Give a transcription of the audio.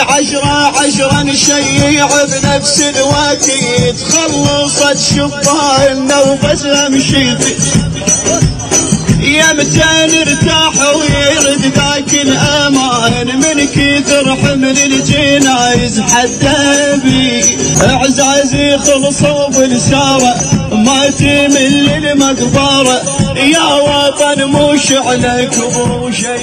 عشرة عشرة نشيع بنفس الوقت خلصت شبايلنا وبس امشي يا متى نرتاح ويرد ذاك الأمان. من كثر حمل الجنايز حتى بي اعزازي خلصوا بالسارة ما تمل المقبرة يا وطن مو شعلك ومو شيء